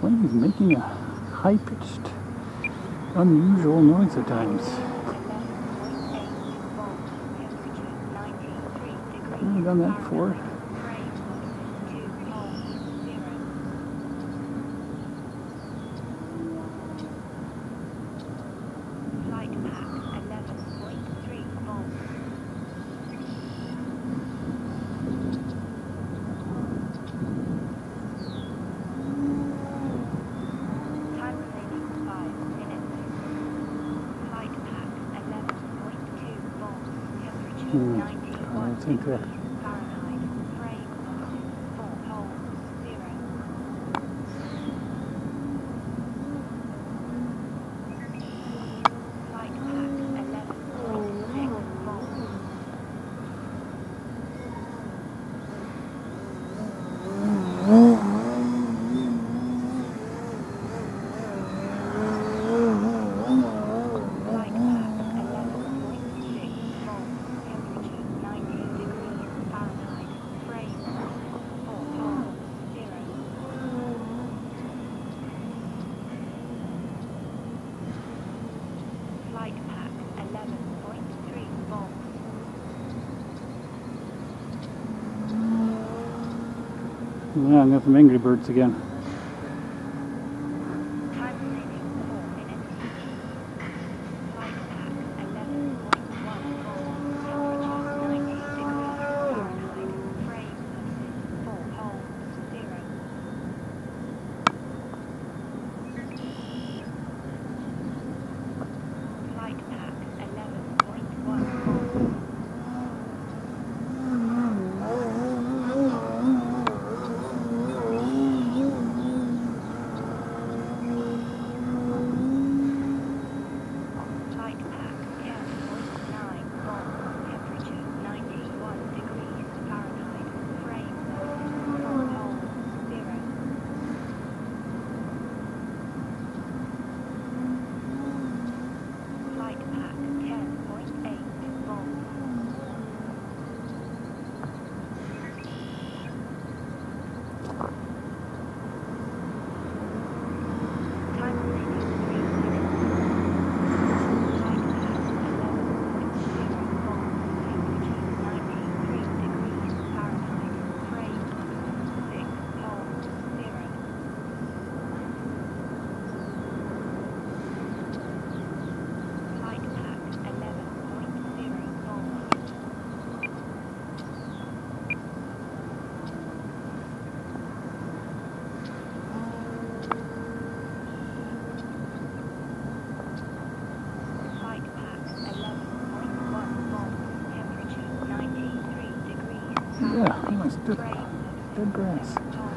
flame is making a high-pitched, unusual noise at times. I've done that before. 嗯嗯这个 Yeah, I'm getting some Angry Birds again. Good grass.